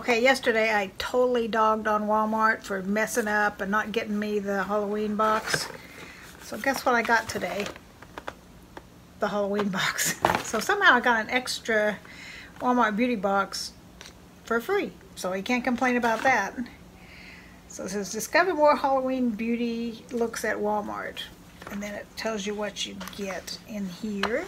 Okay, yesterday I totally dogged on Walmart for messing up and not getting me the Halloween box. So guess what I got today? The Halloween box. So somehow I got an extra Walmart beauty box for free. So you can't complain about that. So it says discover more Halloween beauty looks at Walmart. And then it tells you what you get in here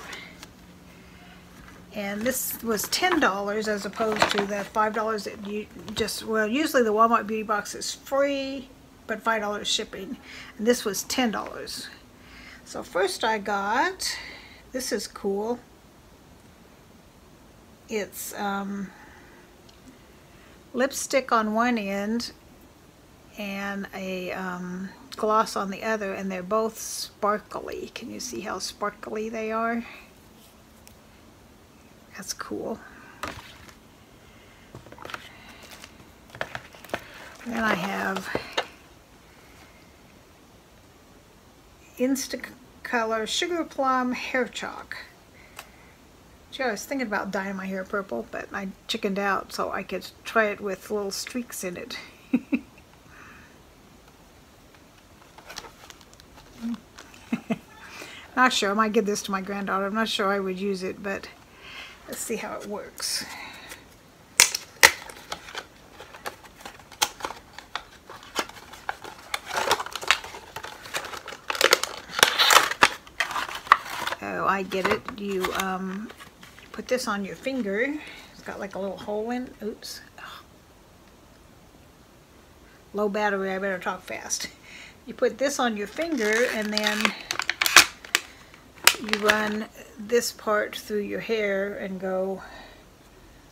and this was $10 as opposed to the $5 that you just, well, usually the Walmart Beauty Box is free, but $5 shipping, and this was $10. So first I got, this is cool, it's um, lipstick on one end and a um, gloss on the other, and they're both sparkly. Can you see how sparkly they are? That's cool. Then I have Instacolor Sugar Plum Hair Chalk. Gee, I was thinking about dyeing my hair purple, but I chickened out so I could try it with little streaks in it. not sure. I might give this to my granddaughter. I'm not sure I would use it, but Let's see how it works. Oh, I get it. You um, put this on your finger. It's got like a little hole in. Oops. Low battery, I better talk fast. You put this on your finger and then you run this part through your hair and go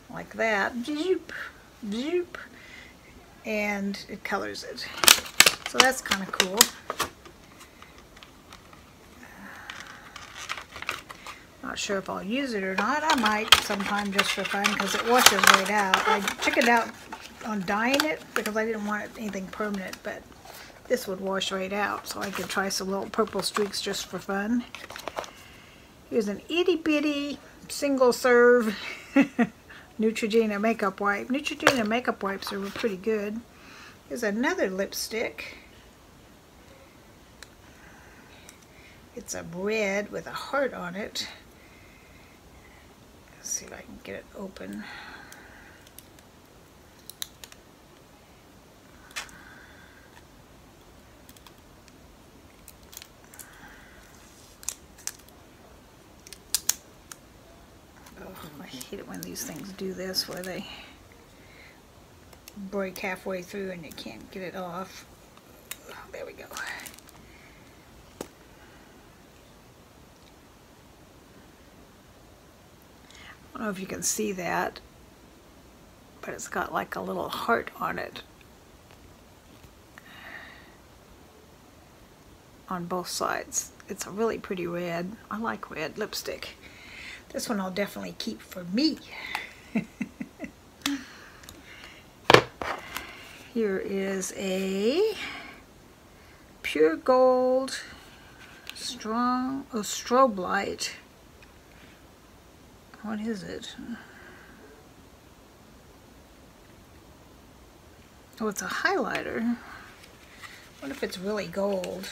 like that, zoop, zoop, and it colors it. So that's kind of cool. Not sure if I'll use it or not. I might sometime just for fun because it washes right out. I took it out on dyeing it because I didn't want anything permanent, but this would wash right out. So I could try some little purple streaks just for fun. Here's an itty bitty single serve Neutrogena makeup wipe. Neutrogena makeup wipes are pretty good. Here's another lipstick. It's a red with a heart on it. Let's see if I can get it open. Hate it when these things do this where they break halfway through and you can't get it off. Oh, there we go. I don't know if you can see that, but it's got like a little heart on it. On both sides. It's a really pretty red. I like red lipstick. This one I'll definitely keep for me. Here is a pure gold strong oh, strobe light. What is it? Oh, it's a highlighter. What if it's really gold?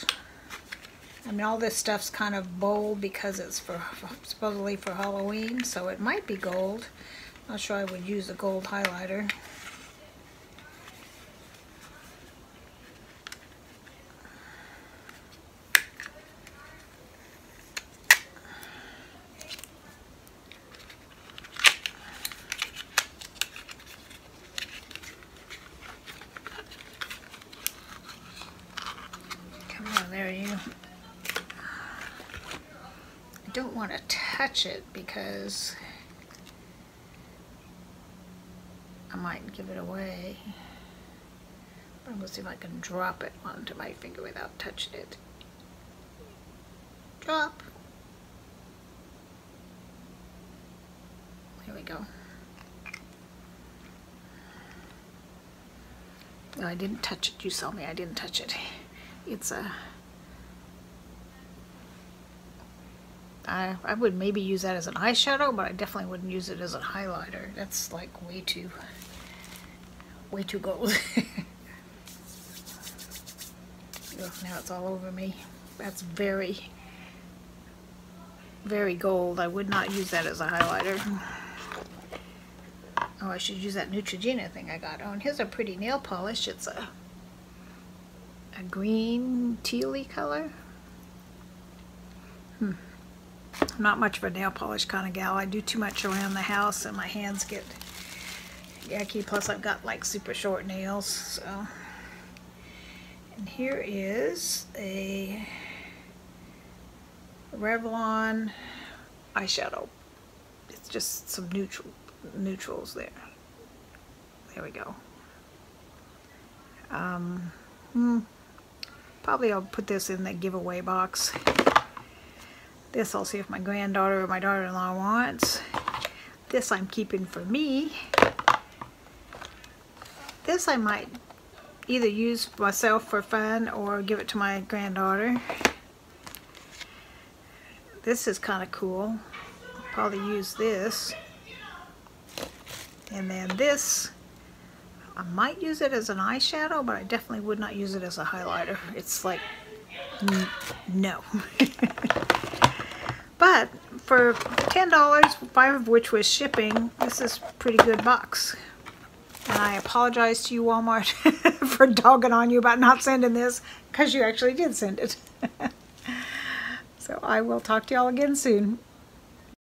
I mean, all this stuff's kind of bold because it's for supposedly for Halloween, so it might be gold. Not sure I would use a gold highlighter. Don't want to touch it because I might give it away. I'm going to see if I can drop it onto my finger without touching it. Drop. Here we go. No, I didn't touch it. You saw me. I didn't touch it. It's a I, I would maybe use that as an eyeshadow, but I definitely wouldn't use it as a highlighter. That's like way too way too gold. Now it's all over me. That's very, very gold. I would not use that as a highlighter. Oh, I should use that Neutrogena thing I got. Oh, and here's a pretty nail polish. It's a a green tealy color. Hmm. I'm not much of a nail polish kind of gal. I do too much around the house and my hands get yucky. Plus I've got like super short nails. So, And here is a Revlon eyeshadow. It's just some neutral neutrals there. There we go. Um, hmm, probably I'll put this in the giveaway box. This I'll see if my granddaughter or my daughter-in-law wants. This I'm keeping for me. This I might either use myself for fun or give it to my granddaughter. This is kind of cool. Probably use this. And then this, I might use it as an eyeshadow, but I definitely would not use it as a highlighter. It's like, no. but for $10, five of which was shipping, this is pretty good box. And I apologize to you, Walmart, for dogging on you about not sending this, because you actually did send it. so I will talk to y'all again soon.